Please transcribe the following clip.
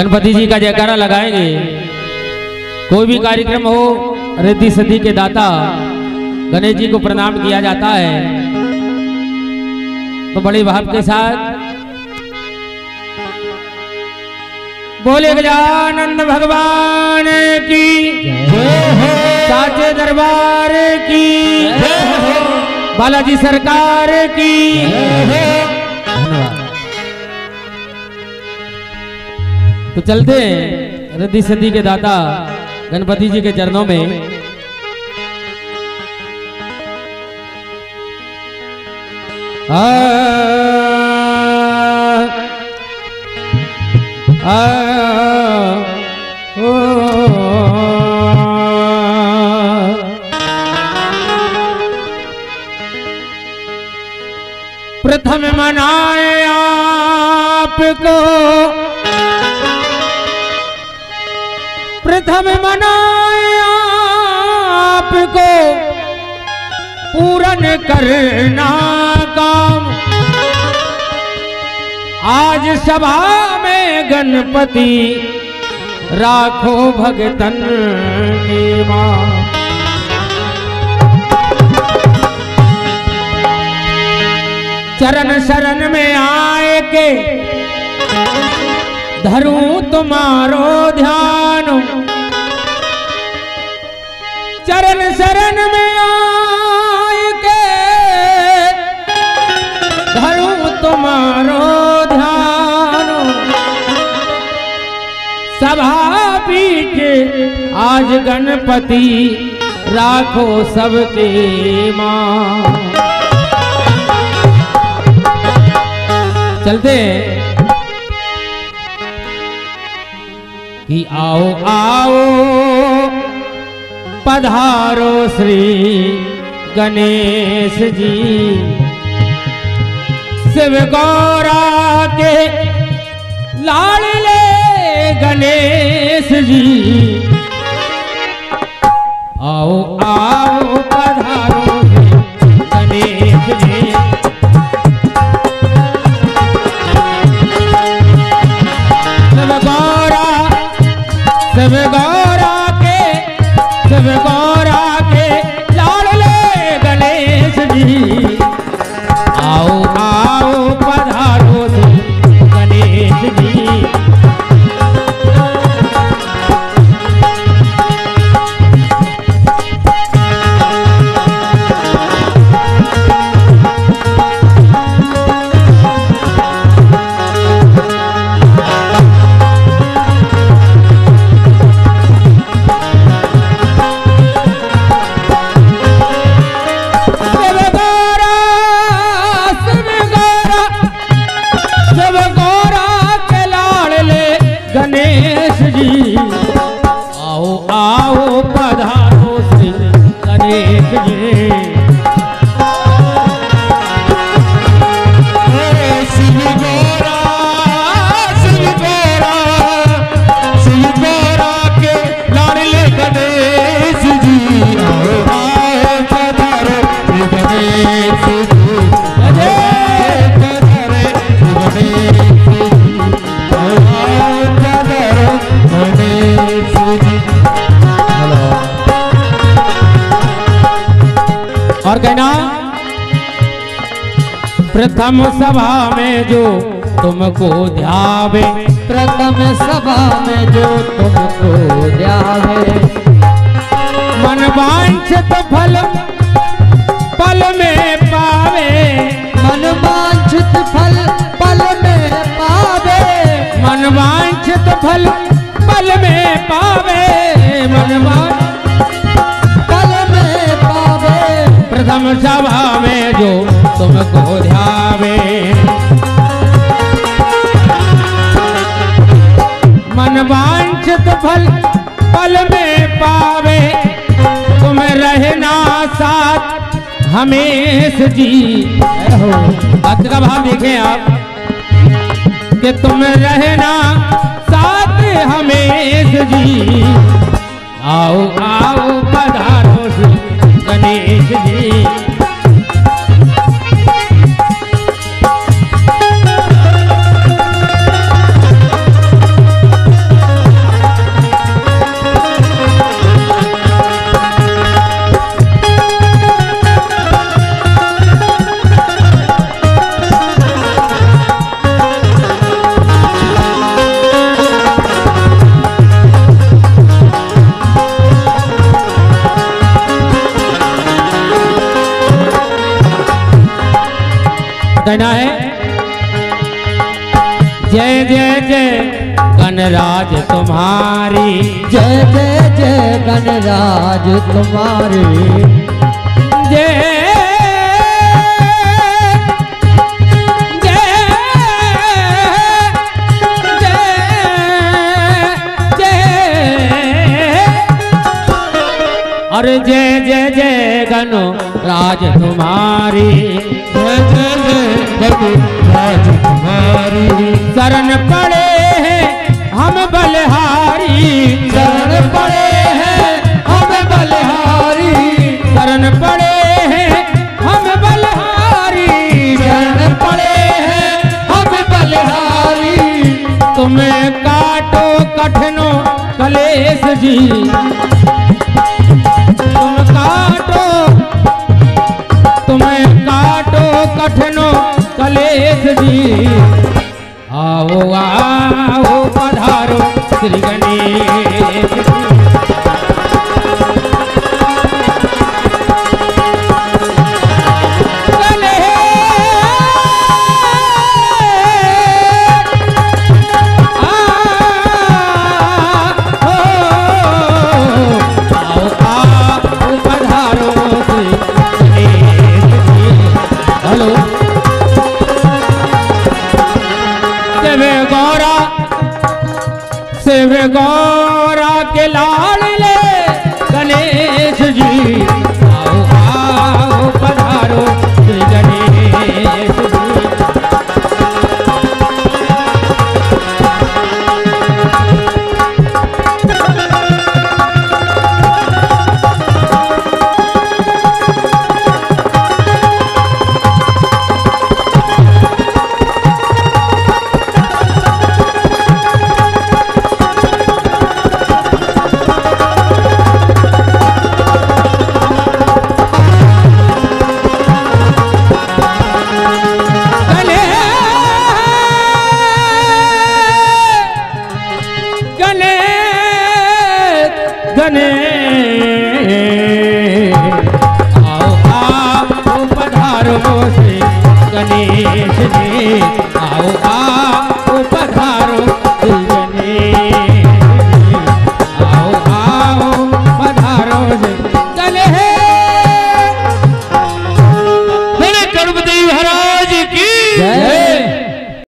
गणपति जी का जयकारा लगाएँगे। कोई भी कार्यक्रम हो, रिद्धि सिद्धि के दाता, गणेश जी को प्रणाम किया जाता है। तो बड़े भाव के साथ बोले गजानंद भगवान की, साचे दरबार की, बालाजी सरकार की तो चलते हैं रिद्धि सिद्धि के दाता गणपति जी के चरणों में। आ, प्रथम मनाए आपको प्रथम मनाए आपको पूरन करना काम। आज सभा में गणपति राखो भगतन की माँ। चरण शरण में आए के धरूं तुम्हारो ध्यान। चरण शरण में आए के धरूं तुम्हारो ध्यान। सभा बीच आज गणपति राखो सबके माँ चलते। कि आओ आओ। पधारो श्री गणेश जी। शिव गौरा के लाड़ले गणेश जी। आओ आओ, पधारो गणेश जी। शिव गौरा शिव गौरा कहना प्रथम सभा में जो तुमको ध्यावे। प्रथम सभा में जो तुमको ध्यावे। मन वांछित फल पल में पावे। मन वांछित फल पल में पावे। मन वांछित फल पल में पावे। मन वांछित सभा में जो तुमको ध्यावे। मन वांछित फल पल में पावे। तुम रहना साथ, हमेश जी। भक्त का भाव देखें आप, कि तुम रहना साथ, हमेश जी। आओ आओ, पधारो। कहना है? जय जय जय गणराज तुम्हारी। जय जय जय गणराज तुम्हारे। जय जय जय जय। अरे जय जय जय गनो राज तुम्हारी राज तुम्हारी शरण पड़े हैं, हम बलहारी। शरण पड़े हैं, हम बलहारी। शरण पड़े हैं, हम बलहारी। शरण पड़े हैं, हम बलहारी। तुम्हें काटो कठिनो कलेश जी। काटो कठिनो कलेश जी आओ आओ पधारो सेवे गौरा आओ पधारो